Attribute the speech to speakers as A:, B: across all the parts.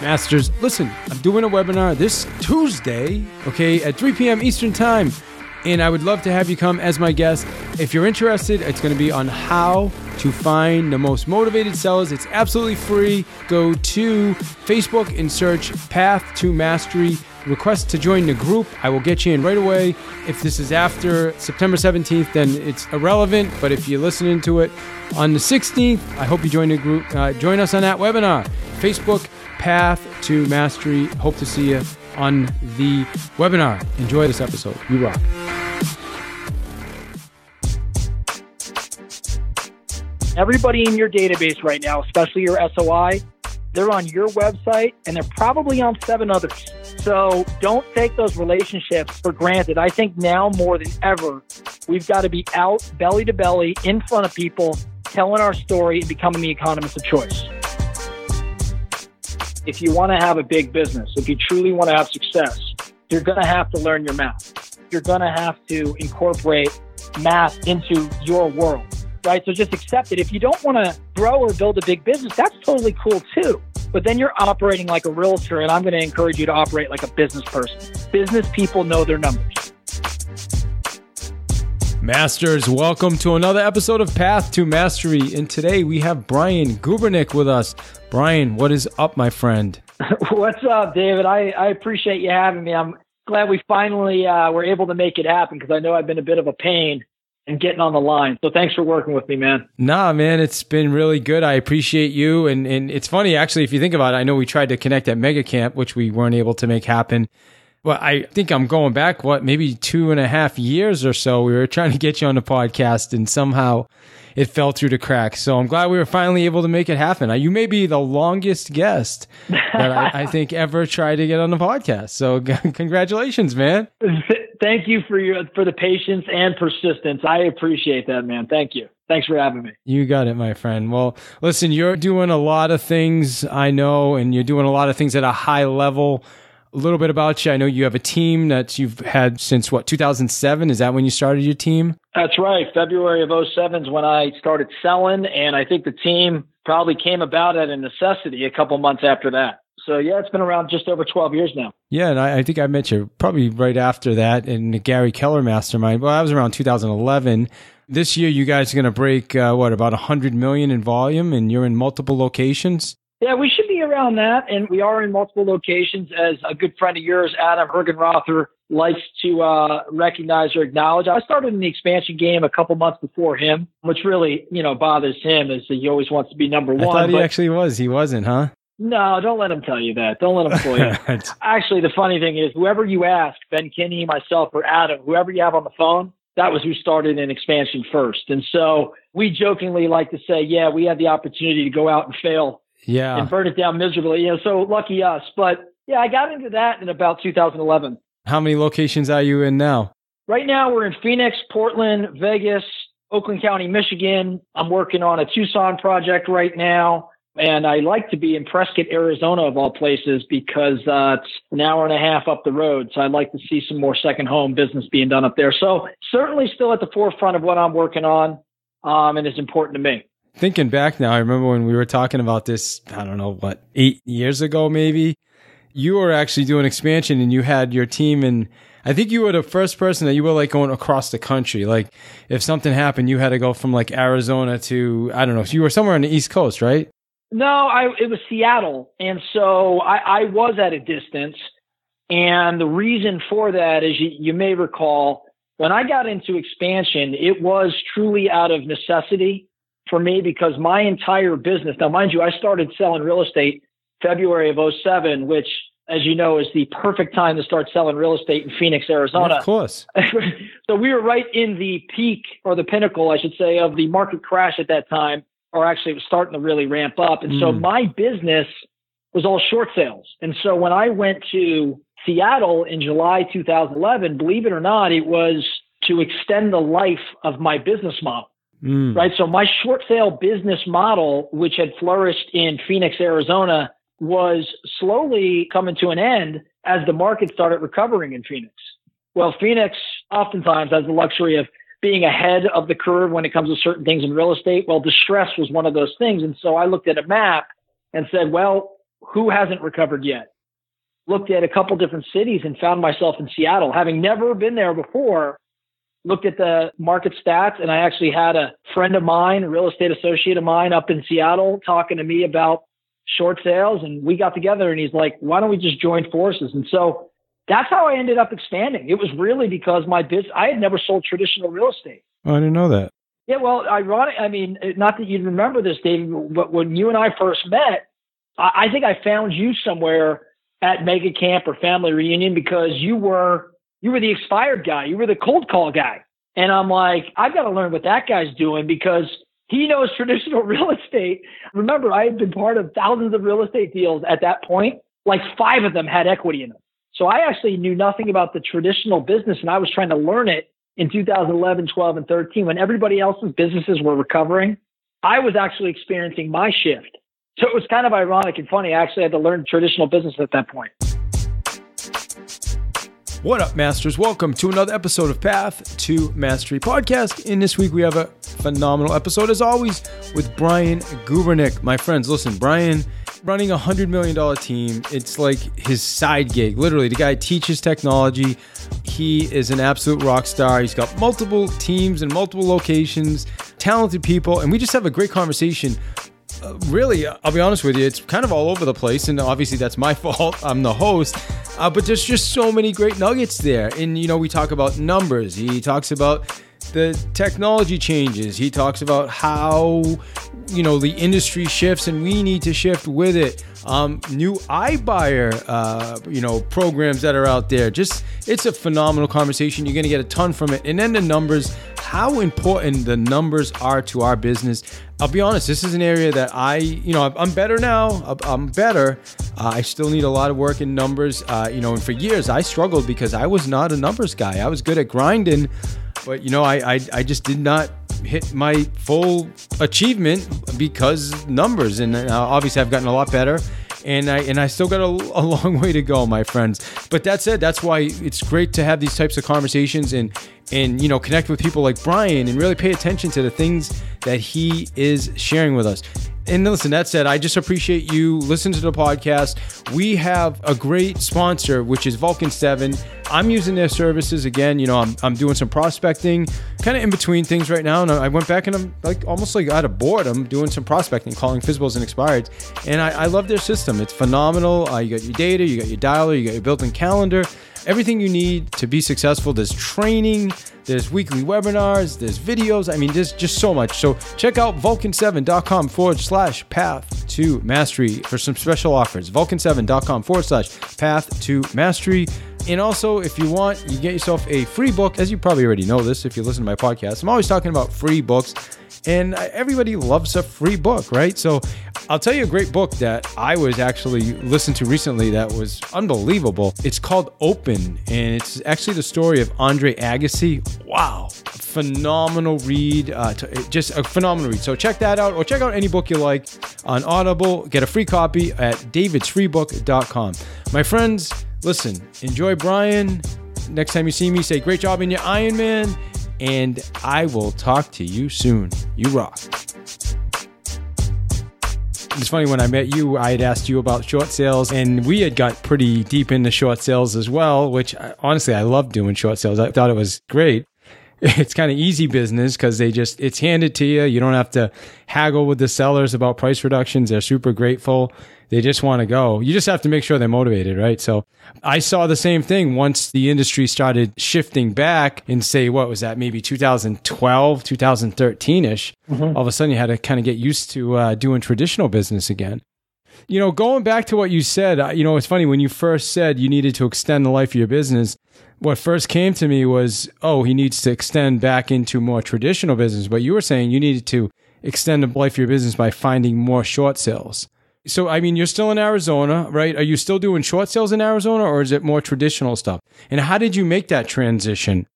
A: Masters, listen, I'm doing a webinar this Tuesday, okay, at 3 p.m. Eastern Time. And I would love to have you come as my guest. If you're interested, it's going to be on how to find the most motivated sellers. It's absolutely free. Go to Facebook and search Path to Mastery. Request to join the group. I will get you in right away. If this is after September 17th, then it's irrelevant. But if you're listening to it on the 16th, I hope you join the group. Uh, join us on that webinar. Facebook Path to Mastery. Hope to see you on the webinar. Enjoy this episode. You rock.
B: Everybody in your database right now, especially your SOI, they're on your website and they're probably on seven others. So don't take those relationships for granted. I think now more than ever, we've got to be out belly to belly in front of people, telling our story and becoming the economist of choice. If you want to have a big business, if you truly want to have success, you're going to have to learn your math. You're going to have to incorporate math into your world right? So just accept it. If you don't want to grow or build a big business, that's totally cool too. But then you're operating like a realtor, and I'm going to encourage you to operate like a business person. Business people know their numbers.
A: Masters, welcome to another episode of Path to Mastery. And today we have Brian Gubernick with us. Brian, what is up, my friend?
B: What's up, David? I, I appreciate you having me. I'm glad we finally uh, were able to make it happen because I know I've been a bit of a pain and getting on the line. So thanks for working with me, man.
A: Nah, man, it's been really good. I appreciate you. And, and it's funny, actually, if you think about it, I know we tried to connect at Mega Camp, which we weren't able to make happen. Well, I think I'm going back, what, maybe two and a half years or so. We were trying to get you on the podcast and somehow it fell through the cracks. So I'm glad we were finally able to make it happen. You may be the longest guest that I, I think ever tried to get on the podcast. So congratulations, man.
B: Thank you for your for the patience and persistence. I appreciate that, man. Thank you. Thanks for having me.
A: You got it, my friend. Well, listen, you're doing a lot of things I know, and you're doing a lot of things at a high level a little bit about you. I know you have a team that you've had since what 2007. Is that when you started your team?
B: That's right. February of 07 is when I started selling, and I think the team probably came about at a necessity a couple months after that. So yeah, it's been around just over 12 years now.
A: Yeah, and I, I think I met you probably right after that in the Gary Keller Mastermind. Well, I was around 2011. This year, you guys are going to break uh, what about 100 million in volume, and you're in multiple locations.
B: Yeah, we should be around that. And we are in multiple locations. As a good friend of yours, Adam Hergenrother, likes to uh, recognize or acknowledge. I started in the expansion game a couple months before him, which really, you know, bothers him is that he always wants to be number one.
A: I thought he actually was. He wasn't, huh?
B: No, don't let him tell you that. Don't let him fool you. actually, the funny thing is, whoever you ask, Ben Kinney, myself, or Adam, whoever you have on the phone, that was who started in expansion first. And so we jokingly like to say, yeah, we had the opportunity to go out and fail
A: yeah.
B: and burn it down miserably. Yeah. so lucky us. But yeah, I got into that in about 2011.
A: How many locations are you in now?
B: Right now, we're in Phoenix, Portland, Vegas, Oakland County, Michigan. I'm working on a Tucson project right now. And I like to be in Prescott, Arizona, of all places, because uh, it's an hour and a half up the road. So I'd like to see some more second home business being done up there. So certainly still at the forefront of what I'm working on, um, and it's important to me
A: thinking back now, I remember when we were talking about this, I don't know, what, eight years ago, maybe. You were actually doing expansion and you had your team and I think you were the first person that you were like going across the country. Like if something happened, you had to go from like Arizona to, I don't know, you were somewhere on the East Coast, right?
B: No, I, it was Seattle. And so I, I was at a distance. And the reason for that is you, you may recall when I got into expansion, it was truly out of necessity for me because my entire business, now mind you, I started selling real estate February of 07, which as you know, is the perfect time to start selling real estate in Phoenix, Arizona.
A: Of course.
B: so we were right in the peak or the pinnacle, I should say, of the market crash at that time, or actually it was starting to really ramp up. And mm. so my business was all short sales. And so when I went to Seattle in July 2011, believe it or not, it was to extend the life of my business model. Mm. Right. So my short sale business model, which had flourished in Phoenix, Arizona, was slowly coming to an end as the market started recovering in Phoenix. Well, Phoenix oftentimes has the luxury of being ahead of the curve when it comes to certain things in real estate. Well, distress was one of those things. And so I looked at a map and said, well, who hasn't recovered yet? Looked at a couple different cities and found myself in Seattle, having never been there before. Looked at the market stats, and I actually had a friend of mine, a real estate associate of mine up in Seattle, talking to me about short sales. And we got together, and he's like, why don't we just join forces? And so that's how I ended up expanding. It was really because my business, I had never sold traditional real estate.
A: Oh, I didn't know that.
B: Yeah, well, ironic. I mean, not that you'd remember this, David, but when you and I first met, I, I think I found you somewhere at Mega Camp or Family Reunion because you were you were the expired guy, you were the cold call guy, and I'm like, I've got to learn what that guy's doing because he knows traditional real estate. Remember, I had been part of thousands of real estate deals at that point. Like five of them had equity in them. So I actually knew nothing about the traditional business and I was trying to learn it in 2011, 12, and 13 when everybody else's businesses were recovering. I was actually experiencing my shift. So it was kind of ironic and funny. I actually had to learn traditional business at that point.
A: What up, Masters? Welcome to another episode of Path to Mastery podcast. In this week, we have a phenomenal episode, as always, with Brian Gubernick. My friends, listen, Brian running a $100 million team. It's like his side gig. Literally, the guy teaches technology. He is an absolute rock star. He's got multiple teams and multiple locations, talented people, and we just have a great conversation. Uh, really, I'll be honest with you, it's kind of all over the place, and obviously that's my fault. I'm the host. Uh, but there's just so many great nuggets there. And, you know, we talk about numbers. He talks about the technology changes. He talks about how, you know, the industry shifts and we need to shift with it. Um, new iBuyer, uh, you know, programs that are out there. Just, it's a phenomenal conversation. You're going to get a ton from it. And then the numbers, how important the numbers are to our business. I'll be honest, this is an area that I, you know, I'm better now. I'm better. Uh, I still need a lot of work in numbers. Uh, you know, and for years I struggled because I was not a numbers guy. I was good at grinding, but you know, I, I, I just did not hit my full achievement because numbers. And uh, obviously, I've gotten a lot better and I and I still got a, a, long way to go, my friends. But that said, that's why it's great to have these types of conversations and and you know connect with people like Brian and really pay attention to the things that he is sharing with us. And listen, that said, I just appreciate you listening to the podcast. We have a great sponsor, which is Vulcan 7. I'm using their services again. You know, I'm, I'm doing some prospecting, kind of in between things right now. And I went back and I'm like almost like out of boredom doing some prospecting, calling FSBOs and expireds. And I, I love their system. It's phenomenal. Uh, you got your data, you got your dialer, you got your built in calendar everything you need to be successful. There's training, there's weekly webinars, there's videos. I mean, there's just so much. So check out vulcan7.com forward slash path to mastery for some special offers. Vulcan7.com forward slash path to mastery. And also, if you want, you get yourself a free book. As you probably already know this if you listen to my podcast, I'm always talking about free books and everybody loves a free book, right? So I'll tell you a great book that I was actually listened to recently that was unbelievable. It's called Open, and it's actually the story of Andre Agassi. Wow, phenomenal read, uh, just a phenomenal read. So check that out, or check out any book you like on Audible. Get a free copy at davidsfreebook.com. My friends, listen, enjoy Brian. Next time you see me, say great job in your Iron Man and I will talk to you soon. You rock. It's funny when I met you, I had asked you about short sales, and we had got pretty deep into short sales as well. Which uh, honestly, I love doing short sales. I thought it was great. It's kind of easy business because they just it's handed to you. You don't have to haggle with the sellers about price reductions. They're super grateful they just want to go. You just have to make sure they're motivated, right? So I saw the same thing once the industry started shifting back and say, what was that? Maybe 2012, 2013 ish. Mm-hmm. All of a sudden you had to kind of get used to uh, doing traditional business again. You know, going back to what you said, you know, it's funny when you first said you needed to extend the life of your business. What first came to me was, oh, he needs to extend back into more traditional business. But you were saying you needed to extend the life of your business by finding more short sales. So, I mean, you're still in Arizona, right? Are you still doing short sales in Arizona or is it more traditional stuff? And how did you make that transition?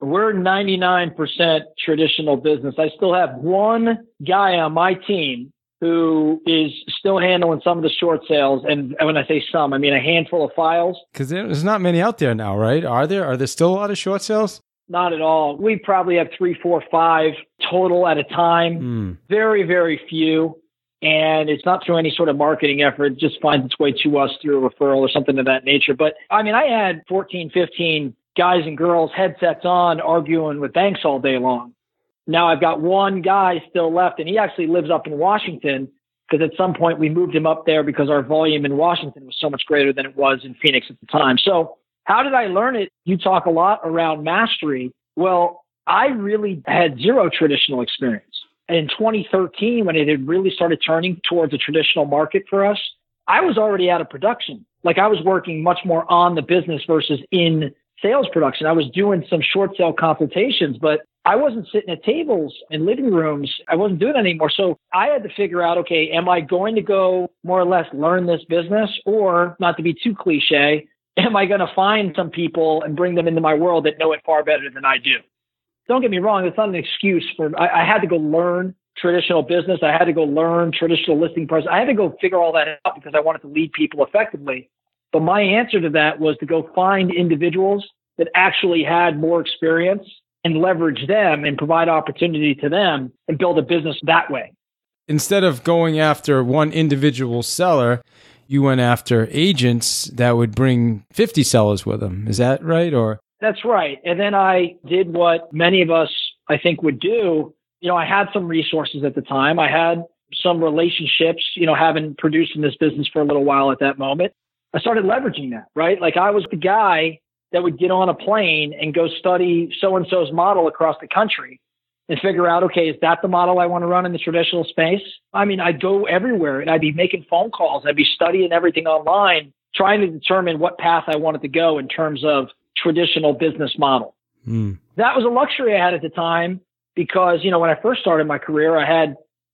B: We're 99% traditional business. I still have one guy on my team who is still handling some of the short sales. And when I say some, I mean a handful of files.
A: Because there's not many out there now, right? Are there? Are there still a lot of short sales?
B: Not at all. We probably have three, four, five total at a time. Mm. Very, very few. and it's not through any sort of marketing effort. It just finds its way to us through a referral or something of that nature. But I mean, I had 14, 15 guys and girls headsets on arguing with banks all day long. Now I've got one guy still left and he actually lives up in Washington because at some point we moved him up there because our volume in Washington was so much greater than it was in Phoenix at the time. So how did I learn it? You talk a lot around mastery. Well, I really had zero traditional experience in 2013, when it had really started turning towards a traditional market for us, I was already out of production. Like I was working much more on the business versus in sales production. I was doing some short sale consultations, but I wasn't sitting at tables in living rooms. I wasn't doing that anymore. So I had to figure out, okay, am I going to go more or less learn this business or not to be too cliche, am I going to find some people and bring them into my world that know it far better than I do? don't get me wrong, it's not an excuse for, I, I had to go learn traditional business. I had to go learn traditional listing process. I had to go figure all that out because I wanted to lead people effectively. But my answer to that was to go find individuals that actually had more experience and leverage them and provide opportunity to them and build a business that way.
A: Instead of going after one individual seller, you went after agents that would bring 50 sellers with them. Is that right? Or
B: that's right. And then I did what many of us, I think, would do. You know, I had some resources at the time. I had some relationships, you know, having produced in this business for a little while at that moment. I started leveraging that, right? Like I was the guy that would get on a plane and go study so and so's model across the country and figure out, okay, is that the model I want to run in the traditional space? I mean, I'd go everywhere and I'd be making phone calls. I'd be studying everything online, trying to determine what path I wanted to go in terms of traditional business model. Mm. That was a luxury I had at the time because, you know, when I first started my career, I had,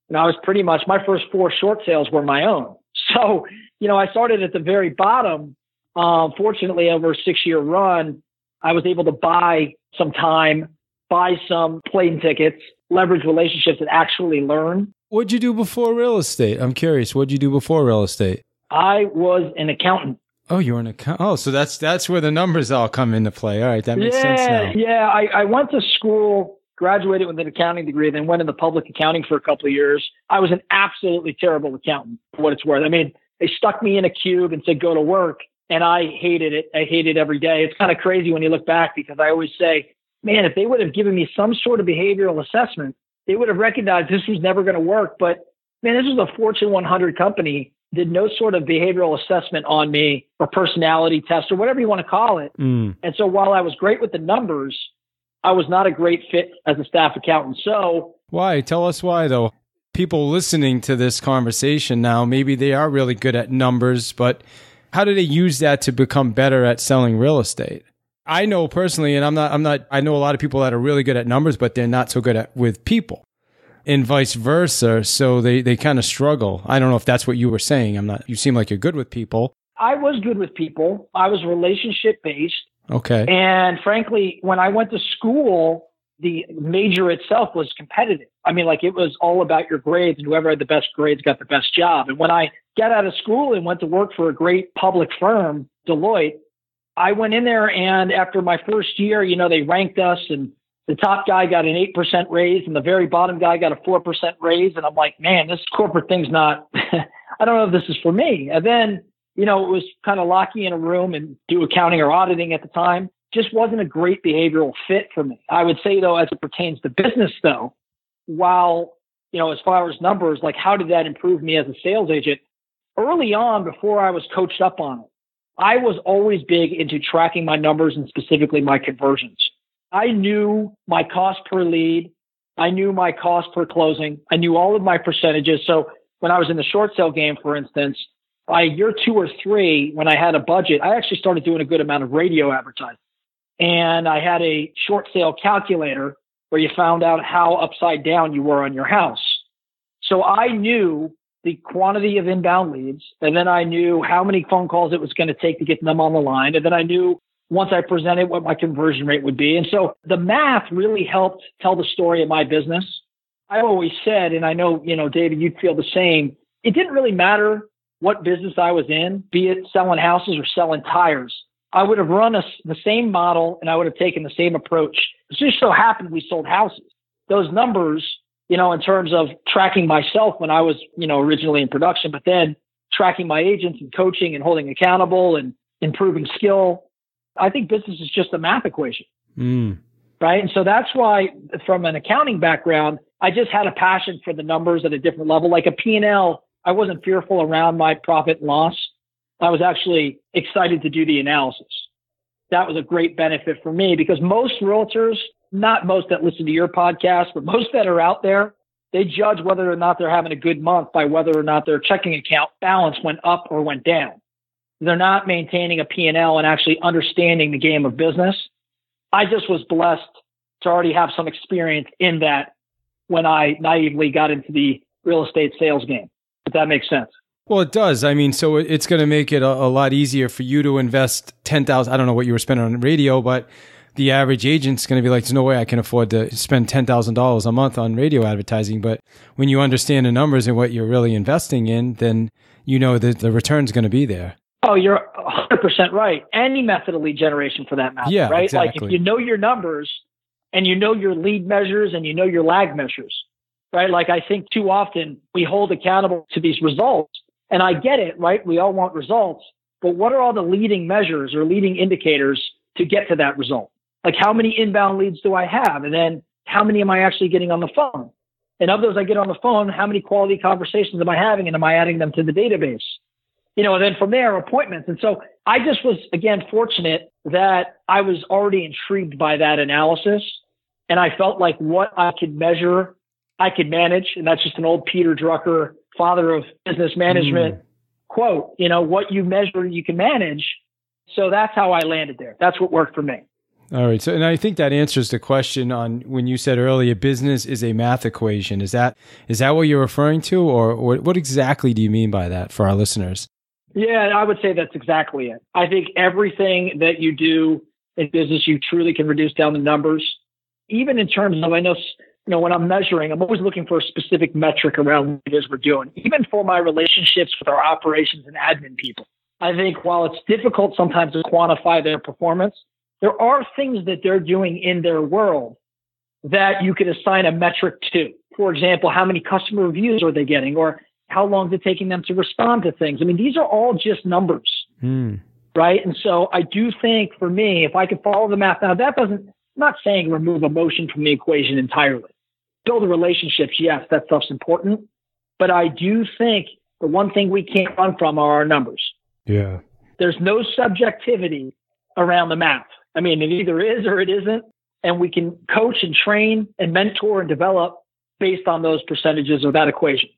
B: you know, I was pretty much, my first four short sales were my own. So, you know, I started at the very bottom. Um, fortunately, over a six year run, I was able to buy some time, buy some plane tickets, leverage relationships and actually learn.
A: What'd you do before real estate? I'm curious. What'd you do before real estate?
B: I was an accountant.
A: Oh, you're an account. Oh, so that's that's where the numbers all come into play. All right, that makes
B: yeah,
A: sense now.
B: Yeah, I, I went to school, graduated with an accounting degree, then went into public accounting for a couple of years. I was an absolutely terrible accountant for what it's worth. I mean, they stuck me in a cube and said go to work, and I hated it. I hated every day. It's kind of crazy when you look back because I always say, man, if they would have given me some sort of behavioral assessment, they would have recognized this was never going to work. But man, this was a Fortune 100 company did no sort of behavioral assessment on me or personality test or whatever you want to call it. Mm. And so while I was great with the numbers, I was not a great fit as a staff accountant. So
A: why? Tell us why though. People listening to this conversation now, maybe they are really good at numbers, but how do they use that to become better at selling real estate? I know personally, and I'm not, I'm not, I know a lot of people that are really good at numbers, but they're not so good at with people and vice versa. So they, they kind of struggle. I don't know if that's what you were saying. I'm not, you seem like you're good with people.
B: I was good with people. I was relationship based.
A: Okay.
B: And frankly, when I went to school, the major itself was competitive. I mean, like it was all about your grades and whoever had the best grades got the best job. And when I got out of school and went to work for a great public firm, Deloitte, I went in there and after my first year, you know, they ranked us and the top guy got an 8% raise and the very bottom guy got a 4% raise. And I'm like, man, this corporate thing's not, I don't know if this is for me. And then, you know, it was kind of lock you in a room and do accounting or auditing at the time. Just wasn't a great behavioral fit for me. I would say though, as it pertains to business though, while, you know, as far as numbers, like how did that improve me as a sales agent? Early on, before I was coached up on it, I was always big into tracking my numbers and specifically my conversions. I knew my cost per lead. I knew my cost per closing. I knew all of my percentages. So when I was in the short sale game, for instance, by year two or three, when I had a budget, I actually started doing a good amount of radio advertising. And I had a short sale calculator where you found out how upside down you were on your house. So I knew the quantity of inbound leads. And then I knew how many phone calls it was going to take to get them on the line. And then I knew once I presented what my conversion rate would be. And so the math really helped tell the story of my business. I always said, and I know, you know, David, you'd feel the same. It didn't really matter what business I was in, be it selling houses or selling tires. I would have run a, the same model and I would have taken the same approach. It just so happened we sold houses. Those numbers you know, in terms of tracking myself when I was, you know, originally in production, but then tracking my agents and coaching and holding accountable and improving skill. I think business is just a math equation. Mm. Right. And so that's why from an accounting background, I just had a passion for the numbers at a different level. Like a P&L, I wasn't fearful around my profit and loss. I was actually excited to do the analysis. That was a great benefit for me because most realtors, not most that listen to your podcast, but most that are out there, they judge whether or not they're having a good month by whether or not their checking account balance went up or went down. They're not maintaining a P&L and actually understanding the game of business. I just was blessed to already have some experience in that when I naively got into the real estate sales game, if that makes sense.
A: Well, it does. I mean, so it's going to make it a, a, lot easier for you to invest 10,000. I don't know what you were spending on radio, but the average agent's going to be like, there's no way I can afford to spend $10,000 a month on radio advertising. But when you understand the numbers and what you're really investing in, then you know that the return's going to be there.
B: Oh, you're 100% right. Any method of lead generation for that matter,
A: yeah,
B: right?
A: Exactly.
B: Like if you know your numbers and you know your lead measures and you know your lag measures, right? Like I think too often we hold accountable to these results and I get it, right? We all want results, but what are all the leading measures or leading indicators to get to that result? Like how many inbound leads do I have? And then how many am I actually getting on the phone? And of those I get on the phone, how many quality conversations am I having and am I adding them to the database? You know, and then from there, appointments. And so I just was, again, fortunate that I was already intrigued by that analysis. And I felt like what I could measure, I could manage. And that's just an old Peter Drucker, father of business management mm. quote, you know, what you measure, you can manage. So that's how I landed there. That's what worked for me.
A: All right. So, and I think that answers the question on when you said earlier, business is a math equation. Is that is that what you're referring to, or what, what exactly do you mean by that for our listeners?
B: Yeah, I would say that's exactly it. I think everything that you do in business, you truly can reduce down the numbers. Even in terms of, I know, you know, when I'm measuring, I'm always looking for a specific metric around what it is we're doing. Even for my relationships with our operations and admin people, I think while it's difficult sometimes to quantify their performance, there are things that they're doing in their world that you could assign a metric to. For example, how many customer reviews are they getting or how long is it taking them to respond to things? I mean, these are all just numbers. Mm. Right. And so I do think for me, if I could follow the math now, that doesn't, I'm not saying remove emotion from the equation entirely. Build the relationships. Yes, that stuff's important. But I do think the one thing we can't run from are our numbers.
A: Yeah.
B: There's no subjectivity around the math. I mean, it either is or it isn't. And we can coach and train and mentor and develop based on those percentages of that equation.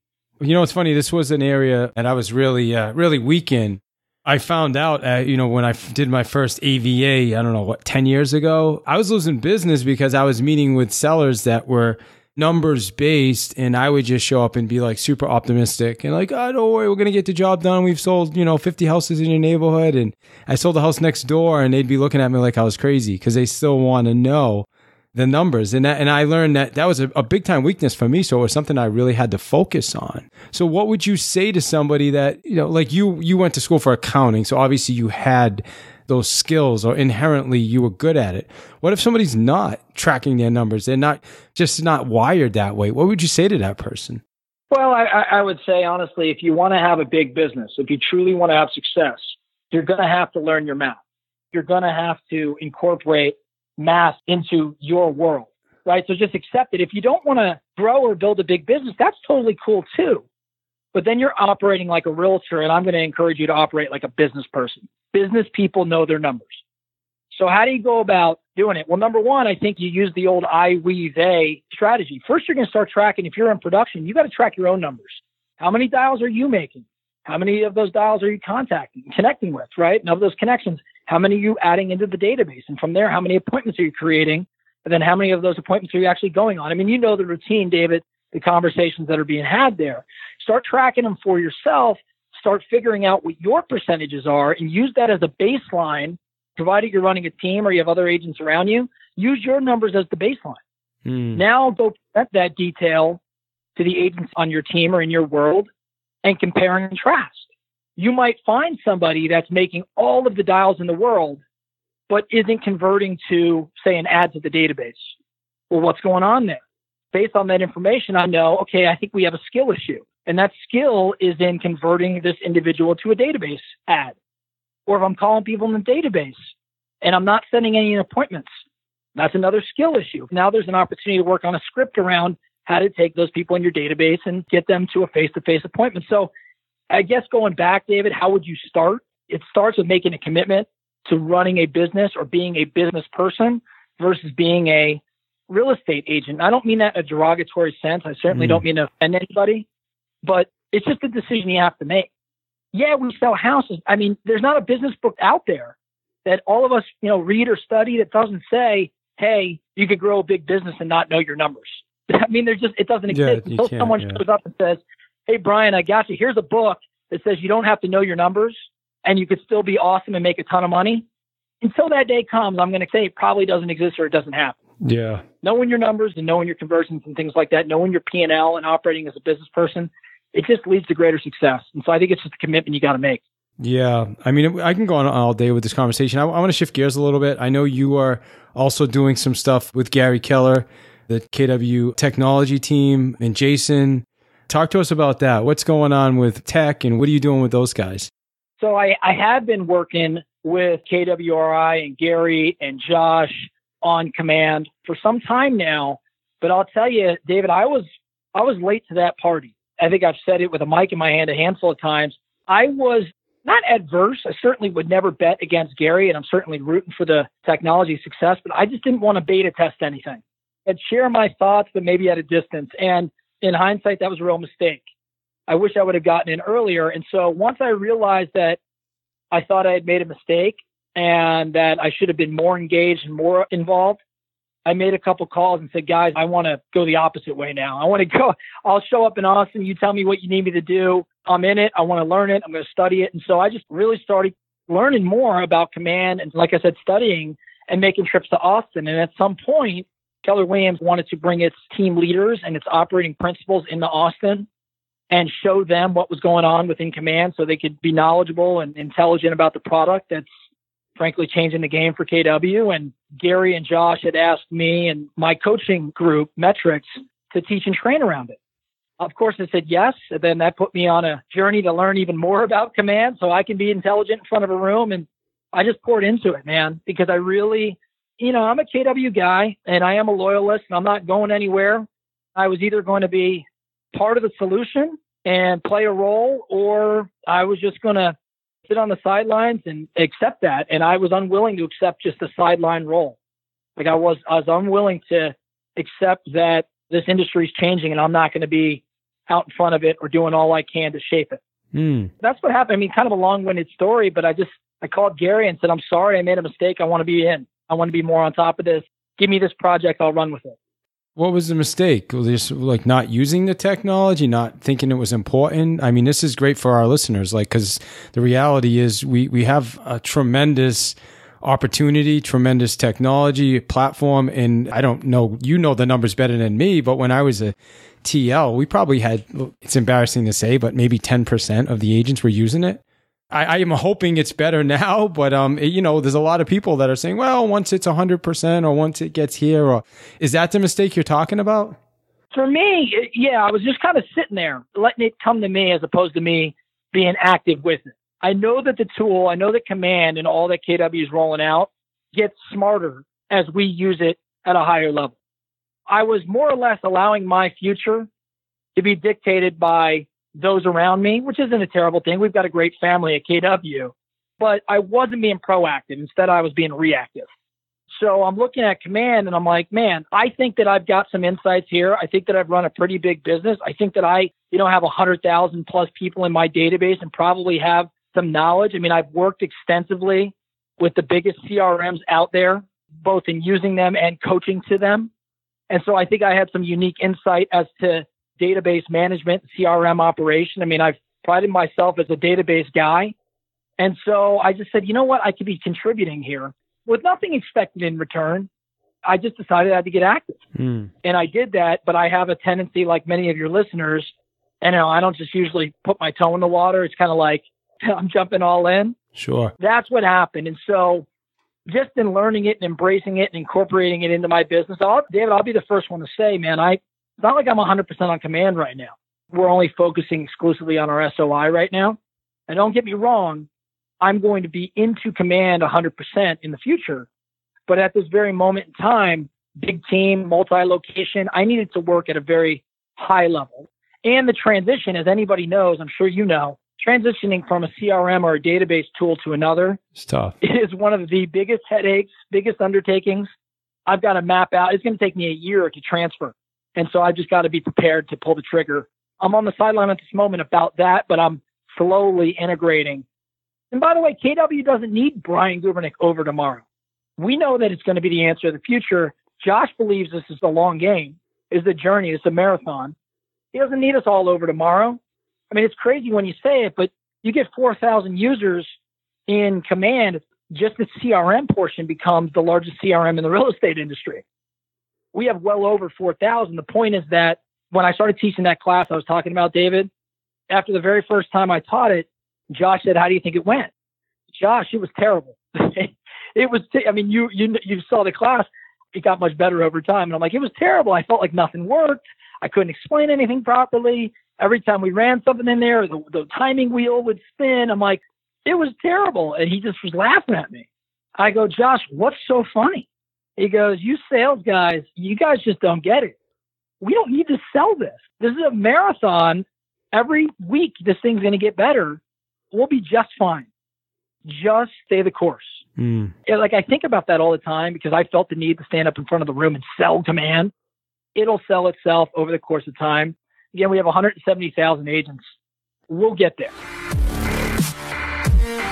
A: You know, it's funny. This was an area that I was really, uh, really weak in. I found out, uh, you know, when I did my first AVA, I don't know what, 10 years ago, I was losing business because I was meeting with sellers that were numbers based and I would just show up and be like super optimistic and like, oh, don't worry, we're going to get the job done. We've sold, you know, 50 houses in your neighborhood. And I sold the house next door and they'd be looking at me like I was crazy because they still want to know the numbers. And that, and I learned that that was a, a big time weakness for me. So it was something I really had to focus on. So what would you say to somebody that, you know, like you, you went to school for accounting. So obviously you had those skills or inherently you were good at it. What if somebody's not tracking their numbers? They're not just not wired that way. What would you say to that person?
B: Well, I, I would say honestly, if you want to have a big business, if you truly want to have success, you're going to have to learn your math. You're going to have to incorporate math into your world, right? So just accept it. If you don't want to grow or build a big business, that's totally cool too. But then you're operating like a realtor, and I'm going to encourage you to operate like a business person. Business people know their numbers. So how do you go about doing it? Well, number one, I think you use the old I, we, they strategy. First, you're going to start tracking. If you're in production, you got to track your own numbers. How many dials are you making? How many of those dials are you contacting, connecting with, right? And of those connections, how many are you adding into the database? And from there, how many appointments are you creating? And then how many of those appointments are you actually going on? I mean, you know the routine, David, the conversations that are being had there. Start tracking them for yourself. Start figuring out what your percentages are and use that as a baseline. Provided you're running a team or you have other agents around you, use your numbers as the baseline. Hmm. Now go present that detail to the agents on your team or in your world and compare and contrast. You might find somebody that's making all of the dials in the world, but isn't converting to, say, an ad to the database. Well, what's going on there? based on that information, I know, okay, I think we have a skill issue. And that skill is in converting this individual to a database ad. Or if I'm calling people in the database and I'm not sending any appointments, that's another skill issue. Now there's an opportunity to work on a script around how to take those people in your database and get them to a face to face appointment. So I guess going back, David, how would you start? It starts with making a commitment to running a business or being a business person versus being a real estate agent. I don't mean that in a derogatory sense. I certainly mm. don't mean to offend anybody, but it's just a decision you have to make. Yeah, we sell houses. I mean, there's not a business book out there that all of us, you know, read or study that doesn't say, hey, you could grow a big business and not know your numbers. I mean, there's just, it doesn't exist yeah, until someone yeah. shows up and says, hey, Brian, I got you. Here's a book that says you don't have to know your numbers and you could still be awesome and make a ton of money. Until that day comes, I'm going to say it probably doesn't exist or it doesn't happen.
A: Yeah.
B: Knowing your numbers and knowing your conversions and things like that, knowing your P&L and operating as a business person, it just leads to greater success. And so I think it's just a commitment you got to make.
A: Yeah. I mean, I can go on all day with this conversation. I, I want to shift gears a little bit. I know you are also doing some stuff with Gary Keller, the KW technology team, and Jason. Talk to us about that. What's going on with tech and what are you doing with those guys?
B: So I, I have been working with KWRI and Gary and Josh on command for some time now. But I'll tell you, David, I was I was late to that party. I think I've said it with a mic in my hand a handful of times. I was not adverse. I certainly would never bet against Gary, and I'm certainly rooting for the technology success, but I just didn't want to beta test anything. I'd share my thoughts, but maybe at a distance. And in hindsight, that was a real mistake. I wish I would have gotten in earlier. And so once I realized that I thought I had made a mistake and that I should have been more engaged and more involved, I made a couple calls and said, guys, I want to go the opposite way now. I want to go, I'll show up in Austin. You tell me what you need me to do. I'm in it. I want to learn it. I'm going to study it. And so I just really started learning more about command and, like I said, studying and making trips to Austin. And at some point, Keller Williams wanted to bring its team leaders and its operating principals into Austin and show them what was going on within command so they could be knowledgeable and intelligent about the product that's frankly changing the game for KW. And Gary and Josh had asked me and my coaching group, Metrics, to teach and train around it. Of course, I said yes. And then that put me on a journey to learn even more about command so I can be intelligent in front of a room. And I just poured into it, man, because I really, you know, I'm a KW guy and I am a loyalist and I'm not going anywhere. I was either going to be part of the solution and play a role or I was just going to sit on the sidelines and accept that. And I was unwilling to accept just a sideline role. Like I was, I was unwilling to accept that this industry is changing and I'm not going to be out in front of it or doing all I can to shape it.
A: Mm.
B: That's what happened. I mean, kind of a long winded story, but I just, I called Gary and said, I'm sorry I made a mistake. I want to be in. I want to be more on top of this. Give me this project. I'll run with it.
A: What was the mistake? Just like not using the technology, not thinking it was important. I mean, this is great for our listeners, like because the reality is we we have a tremendous opportunity, tremendous technology platform, and I don't know you know the numbers better than me, but when I was a TL, we probably had it's embarrassing to say, but maybe ten percent of the agents were using it. I, I am hoping it's better now, but um, it, you know, there's a lot of people that are saying, well, once it's hundred percent, or once it gets here, or is that the mistake you're talking about?
B: For me, yeah, I was just kind of sitting there, letting it come to me, as opposed to me being active with it. I know that the tool, I know that command and all that KW is rolling out gets smarter as we use it at a higher level. I was more or less allowing my future to be dictated by those around me, which isn't a terrible thing. We've got a great family at KW, but I wasn't being proactive. Instead, I was being reactive. So I'm looking at command and I'm like, man, I think that I've got some insights here. I think that I've run a pretty big business. I think that I, you know, have a hundred thousand plus people in my database and probably have some knowledge. I mean, I've worked extensively with the biggest CRMs out there, both in using them and coaching to them. And so I think I have some unique insight as to database management, CRM operation. I mean, I've prided myself as a database guy. And so I just said, you know what? I could be contributing here with nothing expected in return. I just decided I had to get active.
A: Mm.
B: And I did that, but I have a tendency, like many of your listeners, and you know, I don't just usually put my toe in the water. It's kind of like I'm jumping all in.
A: Sure.
B: That's what happened. And so just in learning it and embracing it and incorporating it into my business, I'll, David, I'll be the first one to say, man, I, It's not like I'm 100% on command right now. We're only focusing exclusively on our SOI right now. And don't get me wrong, I'm going to be into command 100% in the future. But at this very moment in time, big team, multi location, I needed to work at a very high level. And the transition, as anybody knows, I'm sure you know, transitioning from a CRM or a database tool to another
A: it's tough.
B: It is one of the biggest headaches, biggest undertakings. I've got to map out. It's going to take me a year to transfer. And so I've just got to be prepared to pull the trigger. I'm on the sideline at this moment about that, but I'm slowly integrating. And by the way, KW doesn't need Brian Gubernick over tomorrow. We know that it's going to be the answer of the future. Josh believes this is the long game, is the journey, it's a marathon. He doesn't need us all over tomorrow. I mean, it's crazy when you say it, but you get 4,000 users in command. Just the CRM portion becomes the largest CRM in the real estate industry. We have well over 4,000. The point is that when I started teaching that class I was talking about, David, after the very first time I taught it, Josh said, "How do you think it went?" Josh, it was terrible. it was. T- I mean, you you you saw the class. It got much better over time, and I'm like, it was terrible. I felt like nothing worked. I couldn't explain anything properly. Every time we ran something in there, the, the timing wheel would spin. I'm like, it was terrible. And he just was laughing at me. I go, Josh, what's so funny? He goes, you sales guys, you guys just don't get it. We don't need to sell this. This is a marathon. Every week, this thing's going to get better. We'll be just fine. Just stay the course. Mm. Yeah, like I think about that all the time because I felt the need to stand up in front of the room and sell command. It'll sell itself over the course of time. Again, we have 170,000 agents. We'll get there.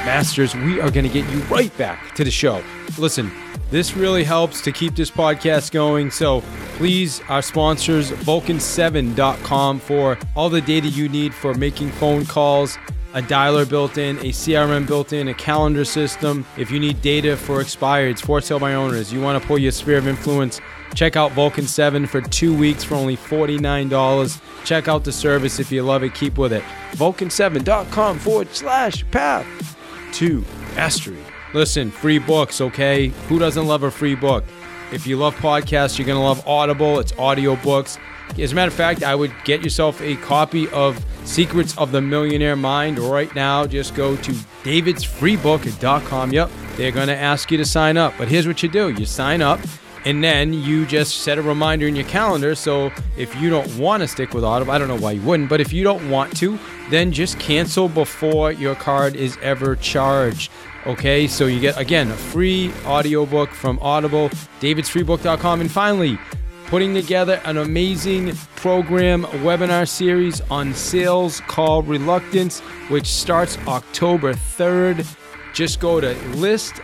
A: Masters, we are going to get you right back to the show. Listen, this really helps to keep this podcast going. So please, our sponsors, Vulcan7.com for all the data you need for making phone calls, a dialer built in, a CRM built in, a calendar system. If you need data for expireds, for sale by owners, you want to pull your sphere of influence, check out Vulcan 7 for two weeks for only $49. Check out the service if you love it, keep with it. Vulcan7.com forward slash path to mastery. Listen, free books, okay? Who doesn't love a free book? If you love podcasts, you're going to love Audible. It's audio books. As a matter of fact, I would get yourself a copy of Secrets of the Millionaire Mind right now. Just go to davidsfreebook.com. Yep, they're going to ask you to sign up. But here's what you do you sign up and then you just set a reminder in your calendar. So if you don't want to stick with Audible, I don't know why you wouldn't, but if you don't want to, then just cancel before your card is ever charged. Okay, so you get again a free audiobook from Audible, davidsfreebook.com, and finally, putting together an amazing program webinar series on sales call reluctance, which starts October 3rd. Just go to listnow.us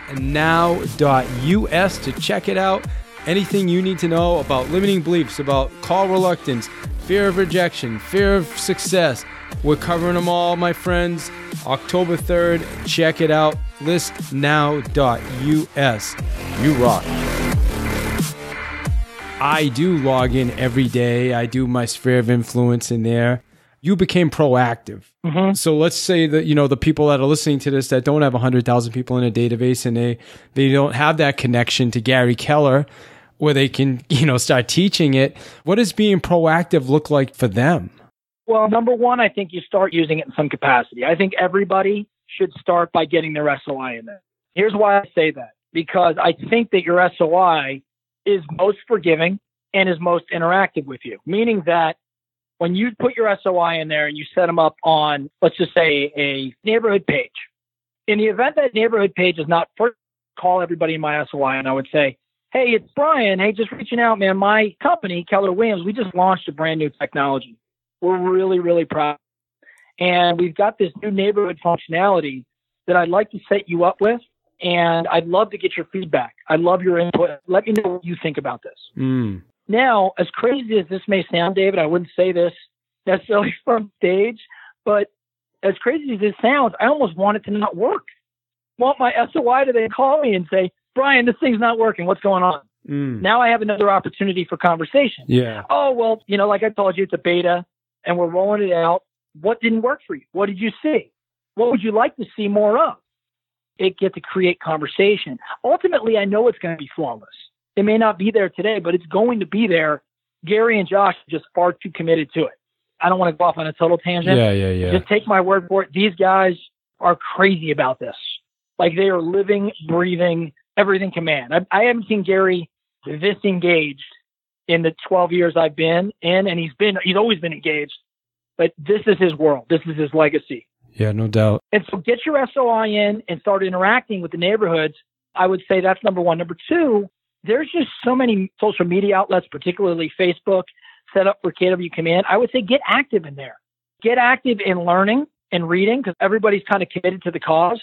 A: to check it out anything you need to know about limiting beliefs, about call reluctance, fear of rejection, fear of success. We're covering them all, my friends. October 3rd, check it out. Listnow.us. You rock. I do log in every day. I do my sphere of influence in there. You became proactive. Mm-hmm. So let's say that you know the people that are listening to this that don't have hundred thousand people in a database and they they don't have that connection to Gary Keller where they can, you know, start teaching it. What does being proactive look like for them?
B: Well, number one, I think you start using it in some capacity. I think everybody should start by getting their SOI in there. Here's why I say that because I think that your SOI is most forgiving and is most interactive with you, meaning that when you put your SOI in there and you set them up on, let's just say, a neighborhood page, in the event that neighborhood page is not first, call everybody in my SOI and I would say, Hey, it's Brian. Hey, just reaching out, man. My company, Keller Williams, we just launched a brand new technology. We're really, really proud. And we've got this new neighborhood functionality that I'd like to set you up with. And I'd love to get your feedback. I'd love your input. Let me know what you think about this. Mm. Now, as crazy as this may sound, David, I wouldn't say this necessarily from stage, but as crazy as this sounds, I almost want it to not work. I want my SOI to then call me and say, Brian, this thing's not working. What's going on? Mm. Now I have another opportunity for conversation.
A: Yeah.
B: Oh, well, you know, like I told you, it's a beta and we're rolling it out. What didn't work for you? What did you see? What would you like to see more of? It get to create conversation. Ultimately, I know it's going to be flawless. It may not be there today, but it's going to be there Gary and Josh are just far too committed to it. I don't want to go off on a total tangent.
A: Yeah, yeah, yeah.
B: Just take my word for it. These guys are crazy about this. Like they are living, breathing, everything command. I, I haven't seen Gary this engaged in the 12 years I've been in, and he's been, he's always been engaged, but this is his world. This is his legacy.
A: Yeah, no doubt.
B: And so get your SOI in and start interacting with the neighborhoods. I would say that's number one. Number two, there's just so many social media outlets, particularly Facebook, set up for KW Command. I would say get active in there. Get active in learning and reading because everybody's kind of committed to the cause.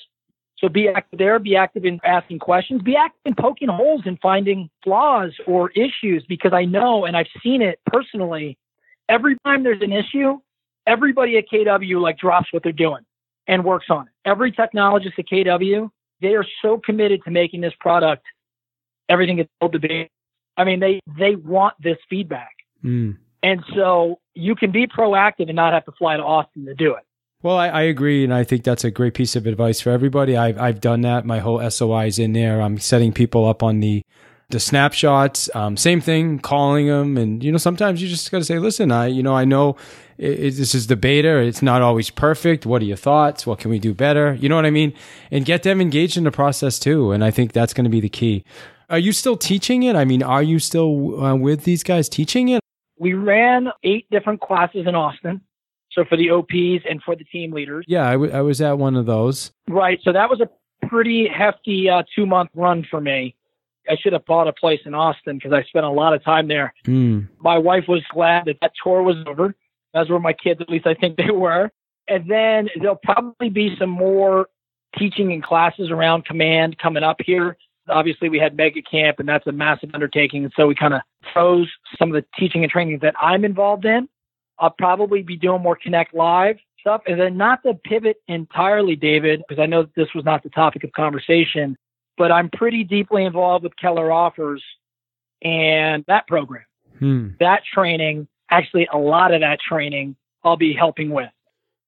B: So be active there, be active in asking questions, be active in poking holes and finding flaws or issues because I know and I've seen it personally. Every time there's an issue, everybody at KW like drops what they're doing and works on it. Every technologist at KW, they are so committed to making this product everything it's told to be. I mean, they they want this feedback,
A: mm.
B: and so you can be proactive and not have to fly to Austin to do it.
A: Well, I, I, agree, and I think that's a great piece of advice for everybody. I've I've done that. My whole SOI is in there. I'm setting people up on the the snapshots. Um, same thing, calling them, and you know sometimes you just got to say, listen, I you know I know it, it, this is the beta. It's not always perfect. What are your thoughts? What can we do better? You know what I mean? And get them engaged in the process too. And I think that's going to be the key. Are you still teaching it? I mean, are you still uh, with these guys teaching it?
B: We ran eight different classes in Austin. So for the OPs and for the team leaders.
A: Yeah, I, w- I was at one of those.
B: Right. So that was a pretty hefty uh, two month run for me. I should have bought a place in Austin because I spent a lot of time there.
A: Mm.
B: My wife was glad that that tour was over. That's where my kids, at least I think they were. And then there'll probably be some more teaching and classes around command coming up here. Obviously, we had Mega Camp, and that's a massive undertaking. And so we kind of froze some of the teaching and training that I'm involved in. I'll probably be doing more Connect Live stuff. And then not to pivot entirely, David, because I know this was not the topic of conversation, but I'm pretty deeply involved with Keller Offers and that program.
A: Hmm.
B: That training, actually, a lot of that training I'll be helping with.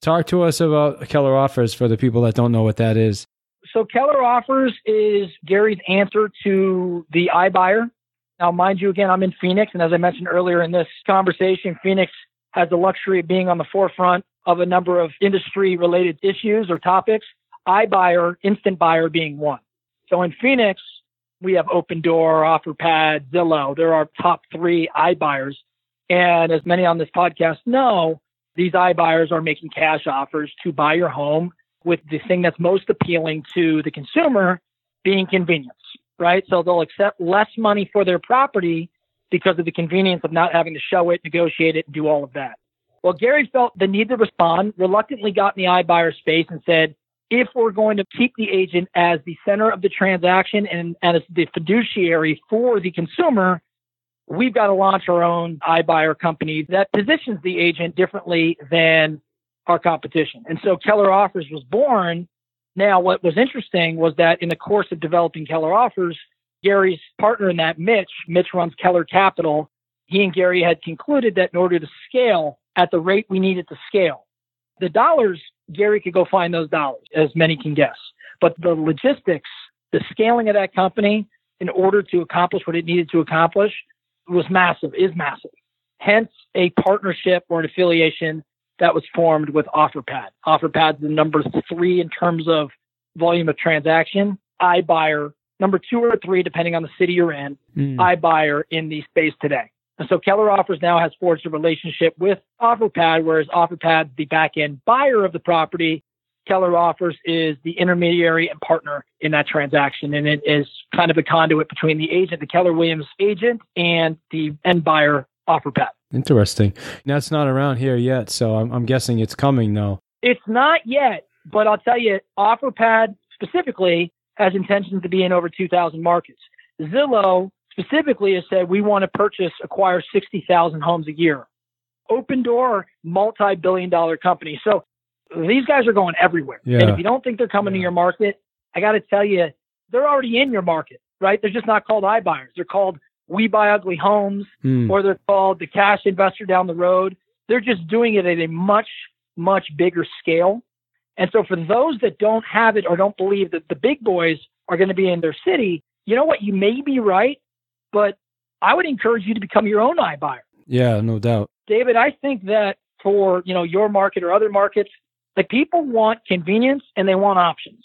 A: Talk to us about Keller Offers for the people that don't know what that is.
B: So, Keller Offers is Gary's answer to the iBuyer. Now, mind you, again, I'm in Phoenix. And as I mentioned earlier in this conversation, Phoenix has the luxury of being on the forefront of a number of industry related issues or topics, iBuyer, instant buyer being one. So in Phoenix, we have Open Opendoor, OfferPad, Zillow. There are top three iBuyers. And as many on this podcast know, these iBuyers are making cash offers to buy your home with the thing that's most appealing to the consumer being convenience, right? So they'll accept less money for their property because of the convenience of not having to show it, negotiate it, and do all of that. Well, Gary felt the need to respond, reluctantly got in the iBuyer space and said, if we're going to keep the agent as the center of the transaction and, and as the fiduciary for the consumer, we've got to launch our own iBuyer company that positions the agent differently than our competition. And so Keller Offers was born. Now, what was interesting was that in the course of developing Keller Offers, Gary's partner in that, Mitch, Mitch runs Keller Capital. He and Gary had concluded that in order to scale at the rate we needed to scale, the dollars, Gary could go find those dollars, as many can guess. But the logistics, the scaling of that company in order to accomplish what it needed to accomplish was massive, is massive. Hence a partnership or an affiliation that was formed with OfferPad. OfferPad's the number three in terms of volume of transaction. iBuyer number two or three, depending on the city you're in,
A: mm.
B: iBuyer in the space today. And so Keller Offers now has forged a relationship with OfferPad, whereas OfferPad, the back end buyer of the property, Keller Offers is the intermediary and partner in that transaction. And it is kind of a conduit between the agent, the Keller Williams agent, and the end buyer, OfferPad.
A: Interesting. That's not around here yet. So I'm, I'm guessing it's coming though.
B: It's not yet, but I'll tell you, OfferPad specifically has intentions to be in over 2,000 markets. Zillow specifically has said we want to purchase, acquire 60,000 homes a year. Opendoor, multi-billion dollar company. So these guys are going everywhere.
A: Yeah.
B: And if you don't think they're coming yeah. to your market, I got to tell you, they're already in your market, right? They're just not called iBuyers. They're called We Buy Ugly Homes,
A: mm.
B: or they're called the Cash Investor down the road. They're just doing it at a much, much bigger scale. And so for those that don't have it or don't believe that the big boys are going to be in their city, you know what? You may be right, but I would encourage you to become your own iBuyer.
A: Yeah, no doubt.
B: David, I think that for, you know, your market or other markets, like people want convenience and they want options.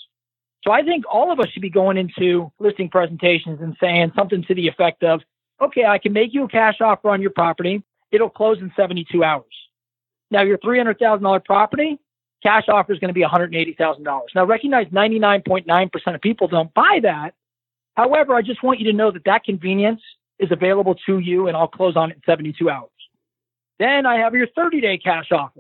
B: So I think all of us should be going into listing presentations and saying something to the effect of, okay, I can make you a cash offer on your property. It'll close in 72 hours. Now your $300,000 property, cash offer is going to be $180,000. Now recognize 99.9% of people don't buy that. However, I just want you to know that that convenience is available to you and I'll close on it in 72 hours. Then I have your 30 day cash offer.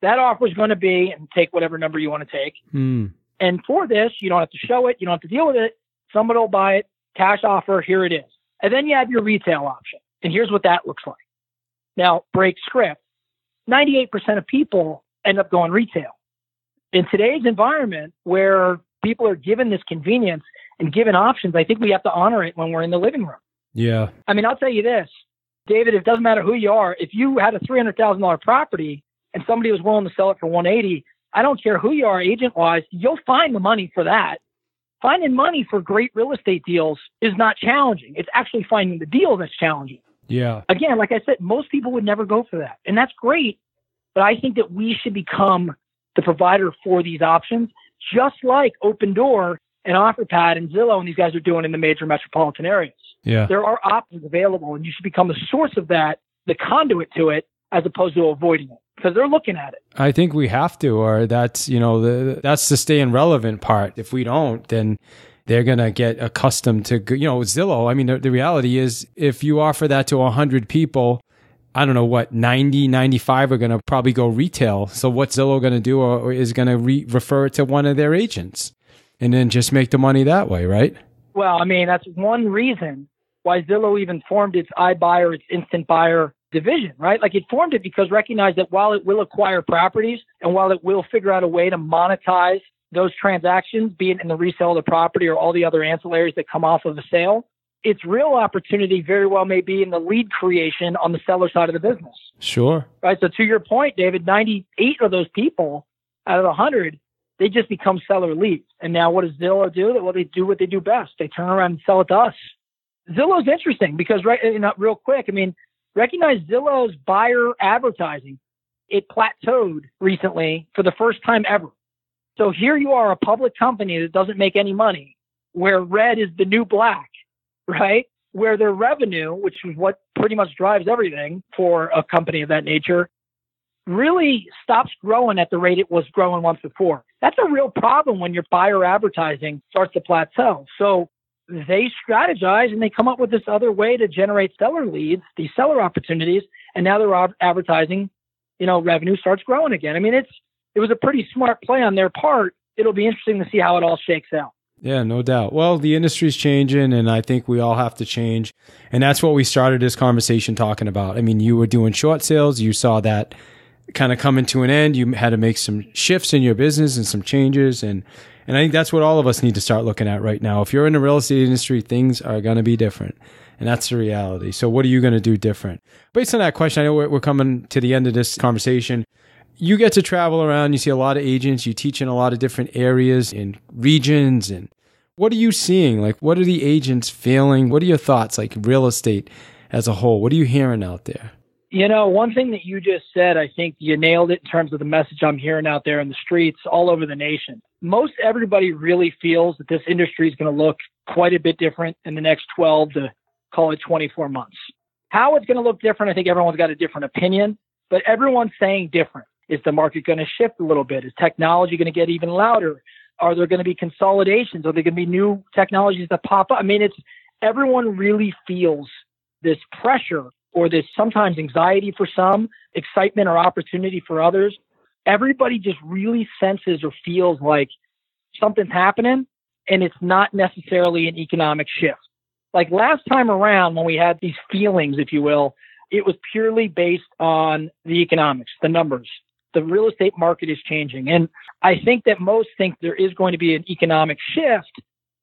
B: That offer is going to be, and take whatever number you want to take.
A: Hmm.
B: And for this, you don't have to show it. You don't have to deal with it. Somebody will buy it. Cash offer. Here it is. And then you have your retail option. And here's what that looks like. Now, break script. 98% of people end up going retail. In today's environment where people are given this convenience and given options, I think we have to honor it when we're in the living room.
A: Yeah.
B: I mean, I'll tell you this, David, it doesn't matter who you are. If you had a $300,000 property and somebody was willing to sell it for 180, I don't care who you are agent wise, you'll find the money for that. Finding money for great real estate deals is not challenging. It's actually finding the deal that's challenging.
A: Yeah.
B: Again, like I said, most people would never go for that. And that's great. But I think that we should become the provider for these options, just like Opendoor and OfferPad and Zillow and these guys are doing in the major metropolitan areas.
A: Yeah.
B: There are options available, and you should become the source of that, the conduit to it, as opposed to avoiding it because they're looking at it.
A: I think we have to, or that's you know the that's the staying relevant part. If we don't, then they're gonna get accustomed to you know Zillow. I mean, the, the reality is, if you offer that to hundred people, I don't know what 90, 95 are gonna probably go retail. So what's Zillow gonna do, or, or is gonna re- refer it to one of their agents, and then just make the money that way, right?
B: Well, I mean, that's one reason why Zillow even formed its iBuyer, its instant buyer division, right? Like it formed it because recognized that while it will acquire properties and while it will figure out a way to monetize those transactions, be it in the resale of the property or all the other ancillaries that come off of the sale, its real opportunity very well may be in the lead creation on the seller side of the business.
A: Sure.
B: Right. So to your point, David, 98 of those people out of 100, they just become seller leads. And now what does Zillow do? Well, they do what they do best. They turn around and sell it to us. Zillow's interesting because right, you uh, know, real quick, I mean, recognize Zillow's buyer advertising. It plateaued recently for the first time ever. So here you are, a public company that doesn't make any money, where red is the new black, right? Where their revenue, which is what pretty much drives everything for a company of that nature, really stops growing at the rate it was growing once before. That's a real problem when your buyer advertising starts to plateau. So they strategize and they come up with this other way to generate seller leads, these seller opportunities, and now their advertising, you know, revenue starts growing again. I mean, it's it was a pretty smart play on their part. It'll be interesting to see how it all shakes out.
A: Yeah, no doubt. Well, the industry's changing, and I think we all have to change. And that's what we started this conversation talking about. I mean, you were doing short sales, you saw that kind of coming to an end. You had to make some shifts in your business and some changes, and and I think that's what all of us need to start looking at right now. If you're in the real estate industry, things are going to be different. And that's the reality. So what are you going to do different? Based on that question, I know we're coming to the end of this conversation. You get to travel around, you see a lot of agents, you teach in a lot of different areas and regions. And what are you seeing? Like, what are the agents feeling? What are your thoughts, like real estate as a whole? What are you hearing out there?
B: You know, one thing that you just said, I think you nailed it in terms of the message I'm hearing out there in the streets all over the nation. Most everybody really feels that this industry is going to look quite a bit different in the next 12 to call it 24 months. How it's going to look different, I think everyone's got a different opinion, but everyone's saying different. Is the market going to shift a little bit? Is technology going to get even louder? Are there going to be consolidations? Are there going to be new technologies that pop up? I mean, it's everyone really feels this pressure or this sometimes anxiety for some, excitement or opportunity for others. Everybody just really senses or feels like something's happening and it's not necessarily an economic shift. Like last time around when we had these feelings, if you will, it was purely based on the economics, the numbers. The real estate market is changing. And I think that most think there is going to be an economic shift.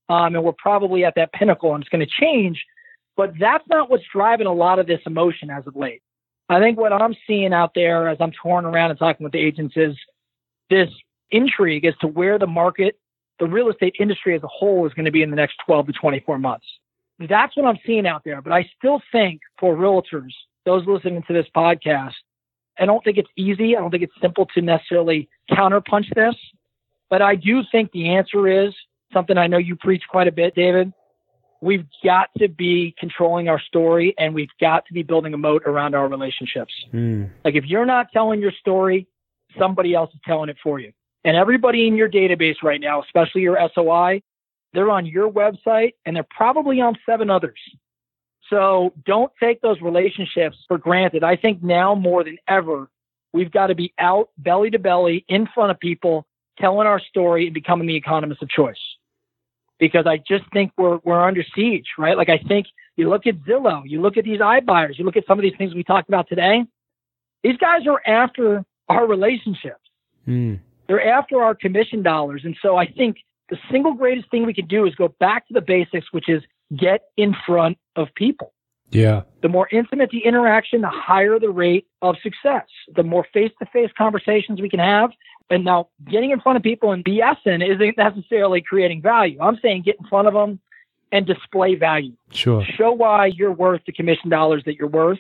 B: Um, and we're probably at that pinnacle and it's going to change. But that's not what's driving a lot of this emotion as of late. I think what I'm seeing out there as I'm touring around and talking with the agents is this intrigue as to where the market, the real estate industry as a whole is going to be in the next 12 to 24 months. That's what I'm seeing out there. But I still think for realtors, those listening to this podcast, I don't think it's easy. I don't think it's simple to necessarily counterpunch this, but I do think the answer is something I know you preach quite a bit, David. We've got to be controlling our story and we've got to be building a moat around our relationships. Mm. Like if you're not telling your story, somebody else is telling it for you. And everybody in your database right now, especially your SOI, they're on your website and they're probably on seven others. So don't take those relationships for granted. I think now more than ever, we've got to be out belly to belly in front of people, telling our story and becoming the economist of choice. Because I just think we're, we're under siege, right? Like I think you look at Zillow, you look at these iBuyers, you look at some of these things we talked about today. These guys are after our relationships. Mm. They're after our commission dollars. And so I think the single greatest thing we can do is go back to the basics, which is get in front of people.
A: Yeah.
B: The more intimate the interaction, the higher the rate of success. The more face to face conversations we can have. And now getting in front of people and BSing isn't necessarily creating value. I'm saying get in front of them and display value.
A: Sure.
B: Show why you're worth the commission dollars that you're worth.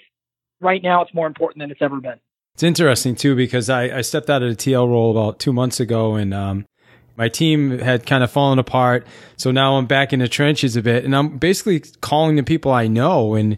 B: Right now, it's more important than it's ever been.
A: It's interesting too because I, I stepped out of the TL role about two months ago and um, my team had kind of fallen apart. So now I'm back in the trenches a bit and I'm basically calling the people I know. And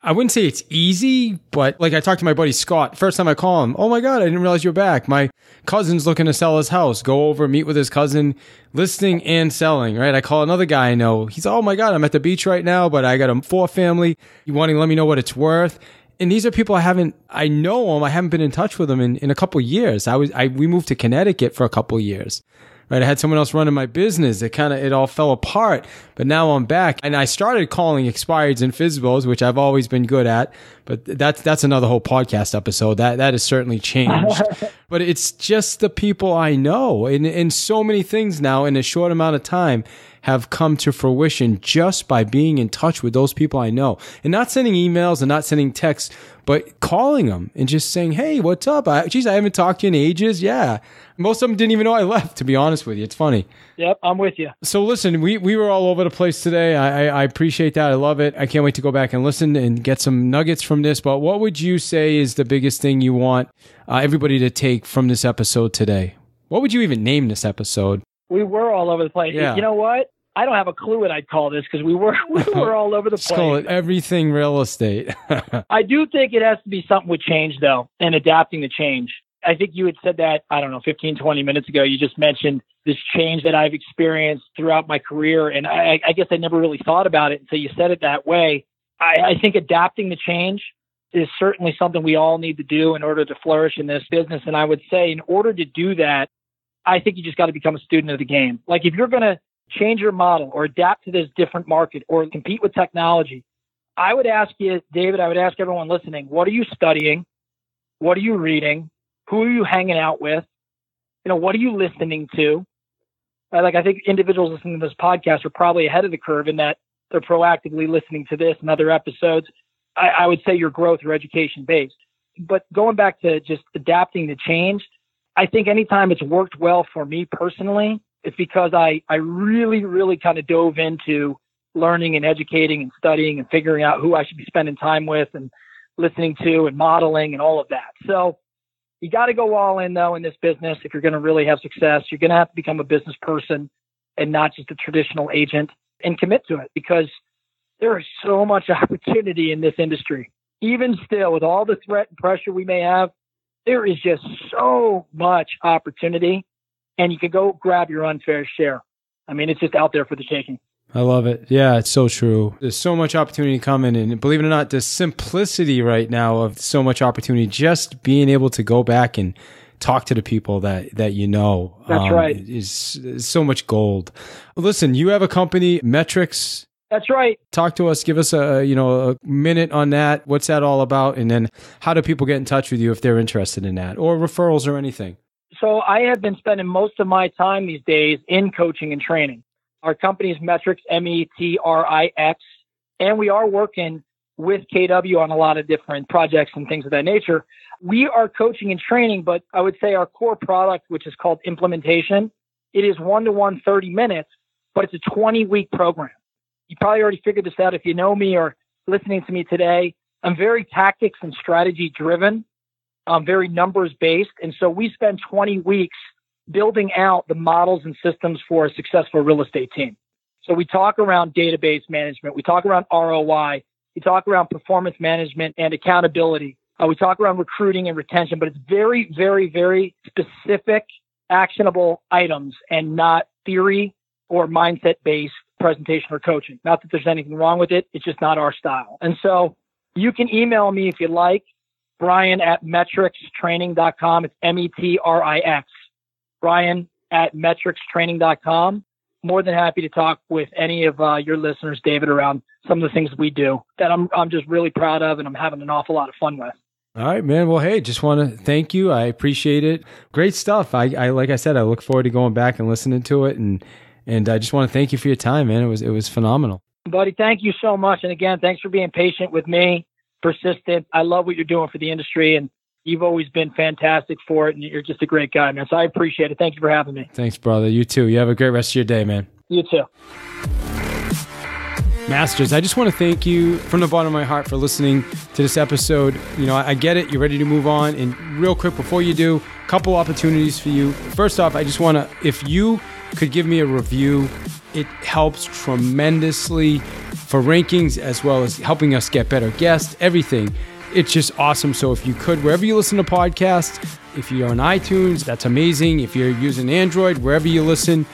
A: I wouldn't say it's easy, but like I talked to my buddy Scott, first time I call him, oh my God, I didn't realize you're back. My cousin's looking to sell his house. Go over, meet with his cousin, listing and selling, right? I call another guy I know. He's, oh my God, I'm at the beach right now, but I got a four family. You want to let me know what it's worth? and these are people I haven't, I know them. I haven't been in touch with them in, in a couple years. I was, I, we moved to Connecticut for a couple years. Right. I had someone else running my business. It kind of, it all fell apart, but now I'm back and I started calling expireds and FSBOs, which I've always been good at, but that's, that's another whole podcast episode. That, that has certainly changed, but it's just the people I know and, and so many things now in a short amount of time have come to fruition just by being in touch with those people I know and not sending emails and not sending texts, but calling them and just saying, Hey, what's up? I, geez, I haven't talked to you in ages. Yeah. Most of them didn't even know I left, to be honest with you. It's funny.
B: Yep, I'm with you.
A: So listen, we, we were all over the place today. I, I, I appreciate that. I love it. I can't wait to go back and listen and get some nuggets from this. But what would you say is the biggest thing you want uh, everybody to take from this episode today? What would you even name this episode?
B: We were all over the place. Yeah. You know what? I don't have a clue what I'd call this because we were we were all over the place.
A: Call it everything real estate.
B: I do think it has to be something with change though, and adapting to change. I think you had said that, I don't know, 15, 20 minutes ago. You just mentioned this change that I've experienced throughout my career. And I, I guess I never really thought about it until you said it that way. I, I think adapting to change is certainly something we all need to do in order to flourish in this business. And I would say, in order to do that, I think you just got to become a student of the game. Like if you're going to change your model or adapt to this different market or compete with technology, I would ask you, David, I would ask everyone listening, what are you studying? What are you reading? Who are you hanging out with? You know, what are you listening to? Uh, like, I think individuals listening to this podcast are probably ahead of the curve in that they're proactively listening to this and other episodes. I, I would say your growth or education based. But going back to just adapting to change, I think anytime it's worked well for me personally, it's because I, I really, really kind of dove into learning and educating and studying and figuring out who I should be spending time with and listening to and modeling and all of that. So you got to go all in though in this business if you're going to really have success. You're going to have to become a business person and not just a traditional agent and commit to it because there is so much opportunity in this industry. Even still, with all the threat and pressure we may have, there is just so much opportunity and you can go grab your unfair share. I mean, it's just out there for the taking.
A: I love it. Yeah, it's so true. There's so much opportunity coming. And believe it or not, the simplicity right now of so much opportunity, just being able to go back and talk to the people that, that you know.
B: That's um, right.
A: Is, is so much gold. Listen, you have a company, Metrix.
B: That's right.
A: Talk to us. Give us a you know a minute on that. What's that all about? And then how do people get in touch with you if they're interested in that, or referrals or anything?
B: So I have been spending most of my time these days in coaching and training. Our company's metrics, Metrix, M-E-T-R-I-X, and we are working with KW on a lot of different projects and things of that nature. We are coaching and training, but I would say our core product, which is called implementation, it is one to one 30 minutes, but it's a 20 week program. You probably already figured this out if you know me or listening to me today. I'm very tactics and strategy driven. I'm very numbers based. And so we spend 20 weeks building out the models and systems for a successful real estate team. So we talk around database management. We talk around ROI. We talk around performance management and accountability. Uh, we talk around recruiting and retention, but it's very, very, very specific, actionable items and not theory or mindset based presentation or coaching. Not that there's anything wrong with it. It's just not our style. And so you can email me if you like, Brian at metrixtraining.com. It's M-E-T-R-I-X. Brian at metrixtraining.com. More than happy to talk with any of uh, your listeners, David, around some of the things we do that I'm, I'm just really proud of and I'm having an awful lot of fun with.
A: All right, man. Well, hey, just want to thank you. I appreciate it. Great stuff. I, I, like I said, I look forward to going back and listening to it, and and I just want to thank you for your time, man. It was it was phenomenal,
B: buddy. Thank you so much. And again, thanks for being patient with me, persistent. I love what you're doing for the industry, and you've always been fantastic for it. And you're just a great guy, man. So I appreciate it. Thank you for having me.
A: Thanks, brother. You too. You have a great rest of your day, man.
B: You too.
A: Masters, I just want to thank you from the bottom of my heart for listening to this episode. You know, I get it. You're ready to move on. And real quick, before you do, a couple opportunities for you. First off, I just want to, if you could give me a review, it helps tremendously for rankings as well as helping us get better guests, everything. It's just awesome. So if you could, wherever you listen to podcasts, if you're on iTunes, that's amazing. If you're using Android, wherever you listen,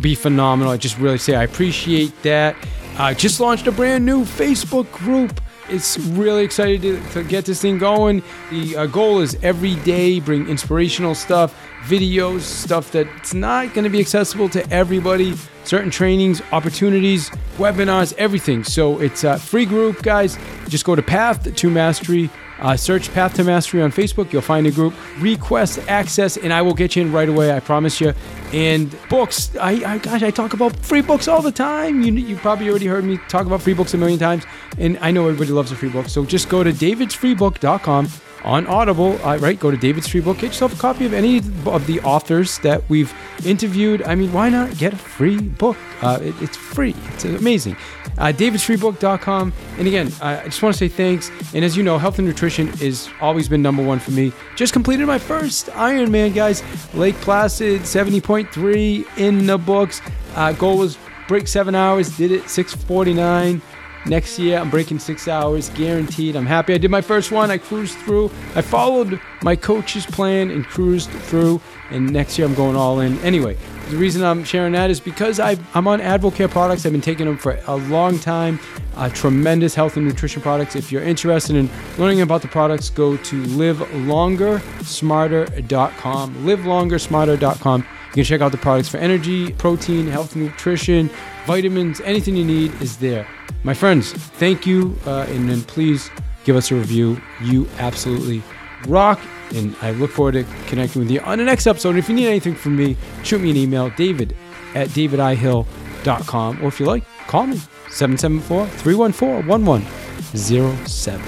A: be phenomenal. I just really say I appreciate that. I just launched a brand new Facebook group. It's really excited to, to get this thing going. The uh, goal is every day bring inspirational stuff, videos, stuff that's not going to be accessible to everybody, certain trainings, opportunities, webinars, everything. So it's a free group, guys. Just go to Path to Mastery uh, search Path to Mastery on Facebook. You'll find a group. Request access, and I will get you in right away. I promise you. And books. I, I gosh, I talk about free books all the time. You you probably already heard me talk about free books a million times, and I know everybody loves a free book. So just go to davidsfreebook.com on Audible, uh, right? Go to David's Free Book, get yourself a copy of any of the authors that we've interviewed. I mean, why not get a free book? Uh, it, it's free, it's amazing. Uh, David'sFreeBook.com. And again, I just want to say thanks. And as you know, health and nutrition has always been number one for me. Just completed my first Ironman, guys. Lake Placid, 70.3 in the books. Uh, goal was break seven hours, did it 649. Next year, I'm breaking six hours, guaranteed. I'm happy. I did my first one. I cruised through. I followed my coach's plan and cruised through. And next year, I'm going all in. Anyway, the reason I'm sharing that is because i am on Advocare products. I've been taking them for a long time. Uh, tremendous health and nutrition products. If you're interested in learning about the products, go to livelongersmarter.com. Livelongersmarter.com. You can check out the products for energy, protein, health nutrition, vitamins, anything you need is there. My friends, thank you, uh, and then please give us a review. You absolutely rock, and I look forward to connecting with you on the next episode. If you need anything from me, shoot me an email, david at davidihill.com, or if you like, call me, 774 314 1107.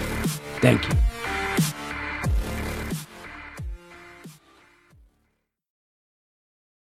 A: Thank you.